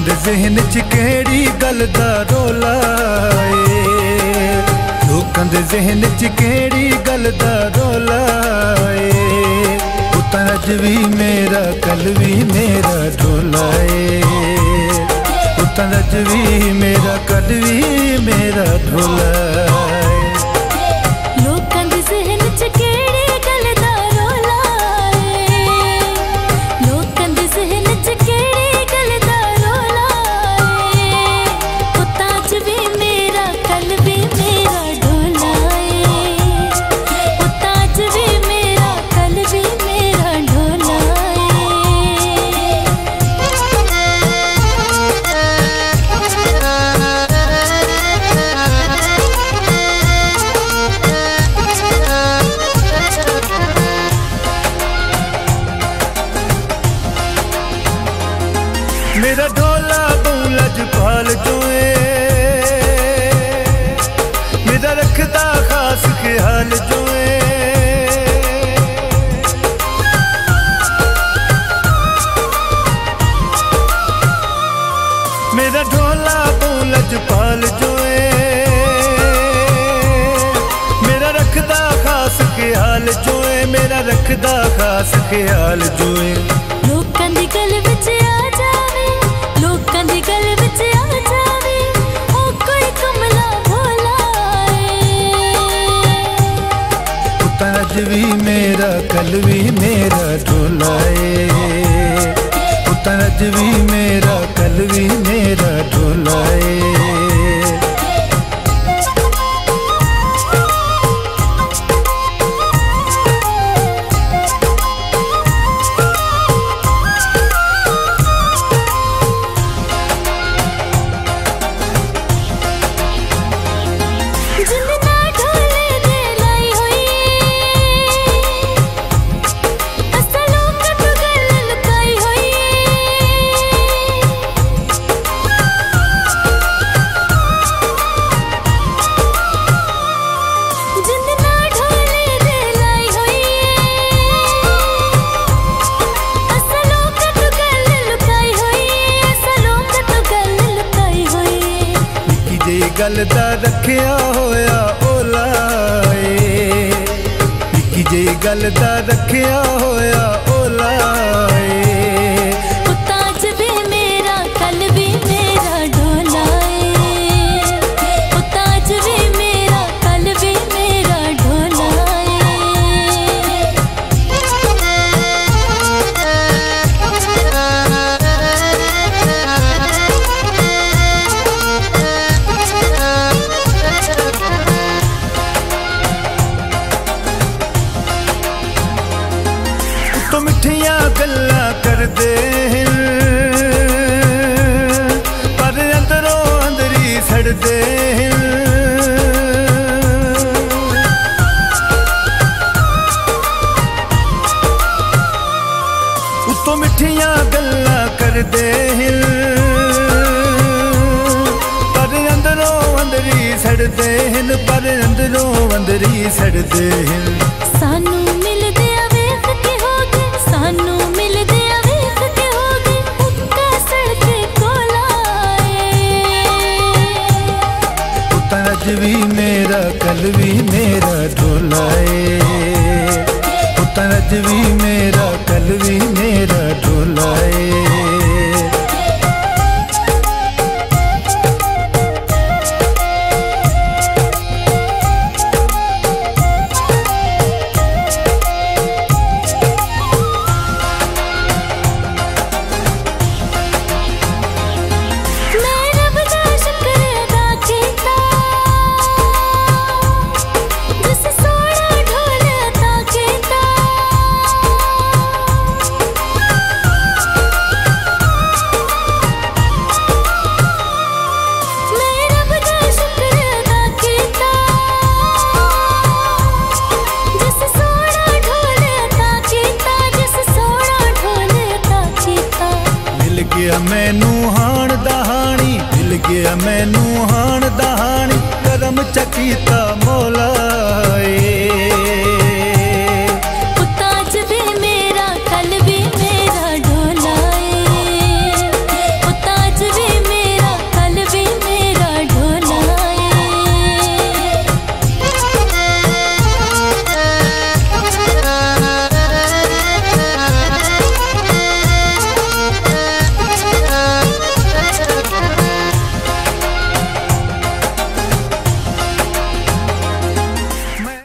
ਲੋਕਾਂ ਦੇ ਜ਼ਿਹਨ 'ਚ ਕਿਹੜੀ ਗੱਲ ਦਾ ਰੋਲਾ ਏ? ਲੋਕਾਂ ਦੇ ਜ਼ਿਹਨ 'ਚ ਕਿਹੜੀ ਗੱਲ ਦਾ ਰੋਲਾ ਏ? ਉਹ ਅੱਜ ਵੀ ਮੇਰਾ, ਕੱਲ ਵੀ ਮੇਰਾ ਢੋਲਾ ਏ। ਉਹ ਤਾਂ ਅੱਜ ਵੀ ਮੇਰਾ, ਕੱਲ ਵੀ ਮੇਰਾ ਢੋਲਾ ਏ। ਮੇਰਾ ਢੋਲਾ ਤੂੰ ਲਜਪਾਲ ਜੋਏ। ਮੇਰਾ ਰੱਖਦਾ ਖਾਸ ਖਿਆਲ ਜੋਏ। ਮੇਰਾ ਢੋਲਾ ਤੂੰ ਲਜਪਾਲ ਜੋਏ। ਮੇਰਾ ਰੱਖਦਾ ਖਾਸ ਖਿਆਲ ਜੋਏ, ਮੇਰਾ ਰੱਖਦਾ ਖਾਸ ਖਿਆਲ ਜੋਏ। ਮੇਰਾ ਕੱਲ ਵੀ ਮੇਰਾ ਢੋਲਾ ਏ ਉਹ ਤਾਂ ਅੱਜ ਵੀ ਮੇਰਾ ਕੱਲ ਵੀ ਮੇਰਾ ਢੋਲਾ ਨਿੱਕੀ ਗੱਲ ਦਾ ਰੱਖਿਆ ਹੋਇਆ ਓਲਾਏ ਨਿੱਕੀ ਜਿਹੀ ਗੱਲ ਦਾ ਰੱਖਿਆ ਹੋਇਆ ਓਲਾਏ ਕਰਦੇ ਪਰ ਅੰਦਰੋਂ ਅੰਦਰੀ ਸੜਦੇ ਉਤੋਂ ਮਿੱਠੀਆਂ ਗੱਲਾਂ ਕਰਦੇ ਹਨ। ਪਰ ਅੰਦਰੋਂ ਅੰਦਰੀ ਸੜਦੇ ਹਨ, ਪਰ ਅੰਦਰੋਂ ਅੰਦਰੀ ਸੜਦੇ ਹਨ। ਅੱਜ ਵੀ ਮੇਰਾ ਕੱਲ ਵੀ ਮੇਰਾ ਢੋਲਾ ਏ ਉਹ ਅੱਜ ਵੀ ਮੇਰਾ ਕੱਲ ਵੀ ਮੇਰਾ ਢੋਲਾ ਏ ਗਿਆ ਮੈਨੂੰ ਹਾਣ ਦਹਾਣੀ ਮਿਲ ਗਿਆ ਮੈਨੂੰ ਹਾਣ ਦਹਾਣੀ ਕਦਮ ਚੱਕੀ ਚਕੀਤਾ ਮੋਲਾ